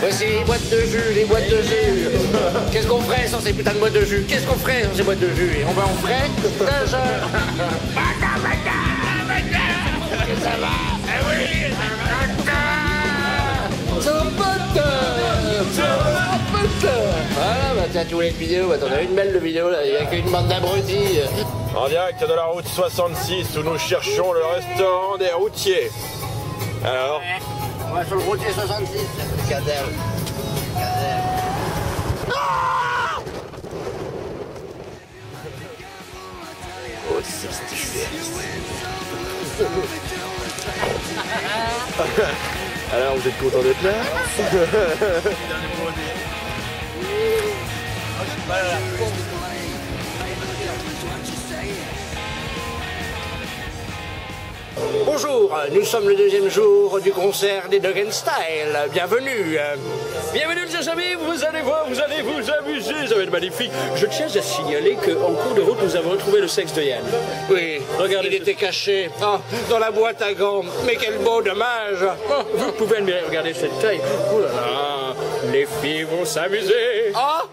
Voici les boîtes de jus, les boîtes de jus. Qu'est-ce qu'on ferait sans ces putains de boîtes de jus? Qu'est-ce qu'on ferait sans ces boîtes de jus? Et on va en ferait un jeu. Ça va Eh oui, Voilà, bah tiens, tu voulais une vidéo, bah t'en as une belle de vidéo là, il n'y a qu'une bande d'abrutis. En direct de la route 66 où nous cherchons le restaurant des routiers. Alors, On va sur le routier 66, Cadel. alors vous êtes content d'être là Bonjour, nous sommes le deuxième jour du concert des Dog and Style. Bienvenue. Bienvenue les amis, vous allez voir, vous allez vous amuser, ça va être magnifique. Je tiens à signaler qu'en cours de route, nous avons retrouvé le sexe de Yann. Oui, Regardez il était caché Ah, dans la boîte à gants. Mais quel beau dommage. Oh, vous pouvez admirer, regardez cette taille. Oh là là, les filles vont s'amuser. Ah,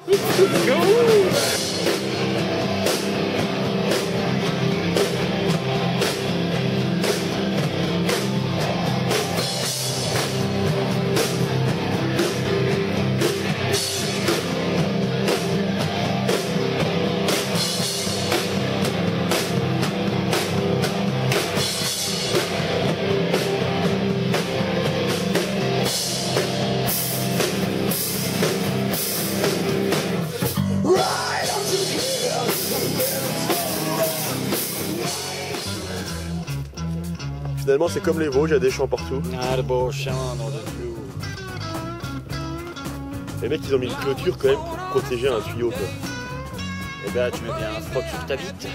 Finalement c'est comme les Vosges, il y a des champs partout. Ah, le beau chien dans le flou. Les mecs ils ont mis une clôture quand même pour protéger un tuyau quoi. Eh ben, tu mets bien un froc sur ta bite.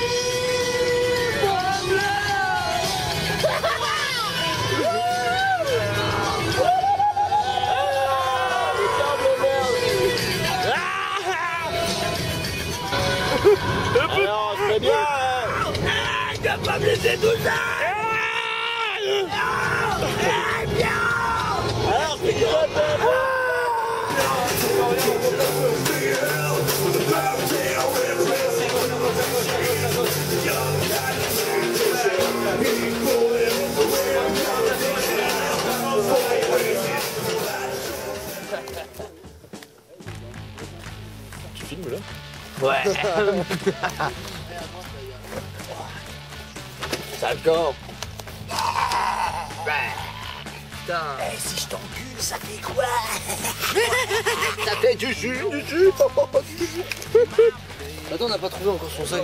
Ça corps. Putain. Eh, si je t'encule, ça fait quoi? Ça fait du jus, du jus. Attends, on n'a pas trouvé encore son sac.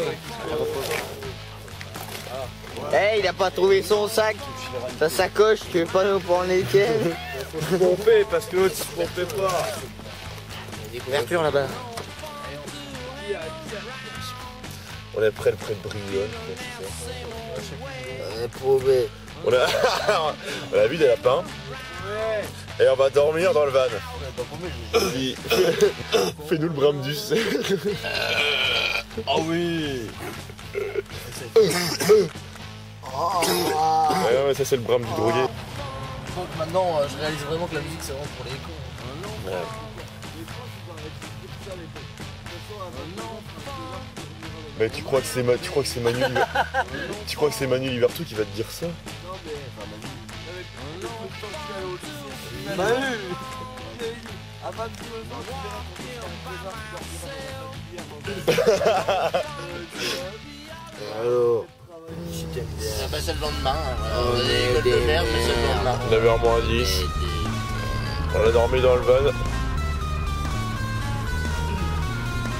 Eh, il a pas trouvé son sac. Sa sacoche, tu veux pas nous prendre les tiennes Faut se pomper parce que l'autre se pompait pas. Des couvertures là-bas. On est près le près de Brionne. On a prouvé. On a, on a vu des lapins. Et on va dormir dans le van. Fais-nous le bramdus. Oh oui Ouais, ouais, ça c'est le brame du drogué. Donc maintenant, euh, je réalise vraiment que la musique c'est vraiment pour les cons. Ouais. Mais tu crois que c'est Ma- tu crois que c'est Manu tu crois que c'est Manu Libertou qui va te dire ça Alors, Ah bah c'est le lendemain. On a des écoles de merde, mais c'est le lendemain. 9h moins 10. On a dormi dans le van.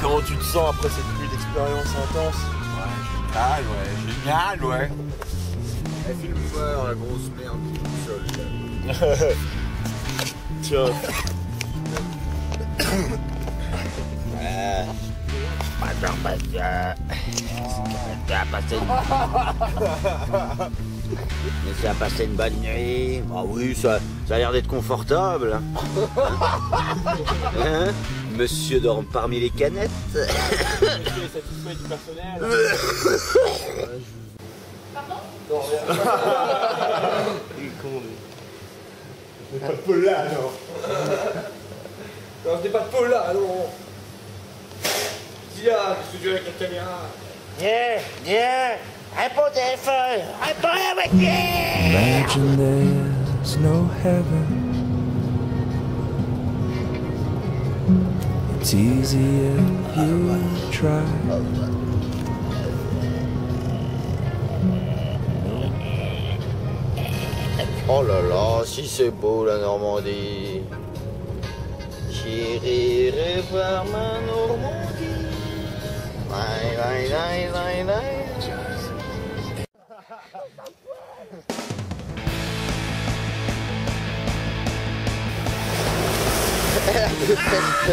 Comment tu te sens après cette nuit d'expérience intense Ah ouais, génial, ouais. Eh, Filme-moi dans la grosse merde tout seul. là. chien. Attends, parce que... Tu as passé une... Mais tu as passé une bonne nuit Ah oui, ça, ça a l'air d'être confortable. Hein Monsieur dort parmi les canettes satisfait du personnel. Pas de Paul là, alors. Non, je n'ai pas de peau là, non. Dis là, qu'est-ce que tu veux avec la caméra Viens, viens Réponds au téléphone Réponds avec lui Imagine there's no heaven. It's easy if you try. Oh là là, si c'est beau la Normandie J'irai voir ma Normandie Lai, lai, lai, Mademoiselle,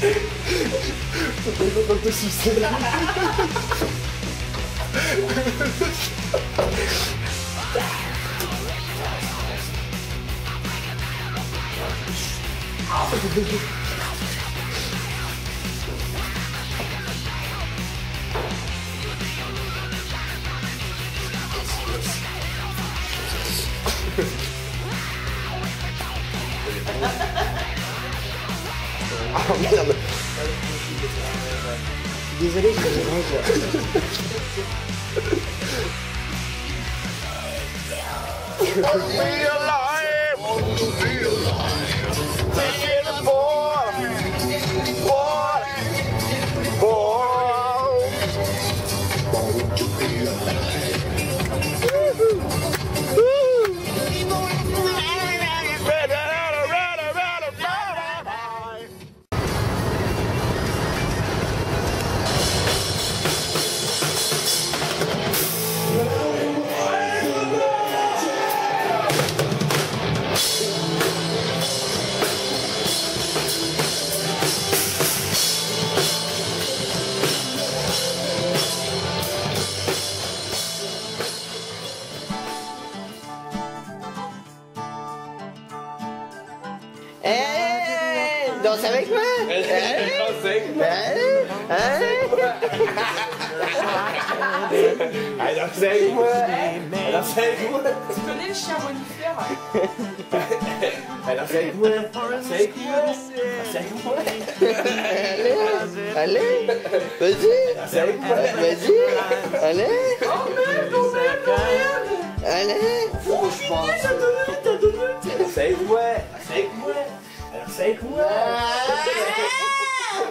내가 만들 수 있어. Peut plus Ah ouais. Eh, Danse avec moi Tu connais le chien moi Danse avec moi Allez, allez, vas-y, vas-y, allez, Oh merde, oh merde, oh merde allez. Franchement T'as donné, t'as donné avec moi Danse avec Danse avec moi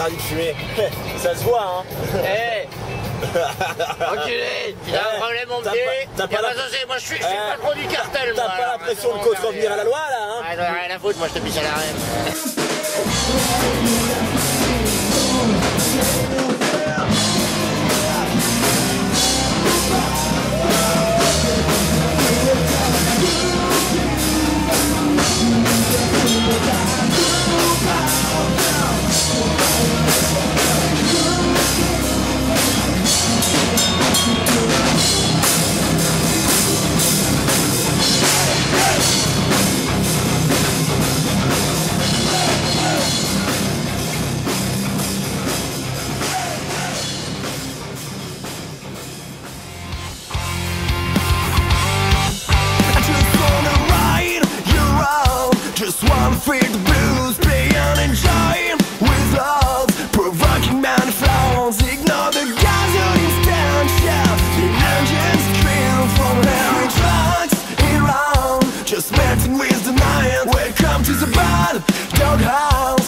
interdit de fumer. Ça se voit, hein. Eh Enculé Tu as un problème mon pied t'as pas moi je suis, je suis Eh, pas trop du cartel T'as pas l'impression de contrevenir à la loi, là, hein Ah, j'en ai rien à foutre, moi je te pisse à la reine. dog.